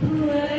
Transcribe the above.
Pray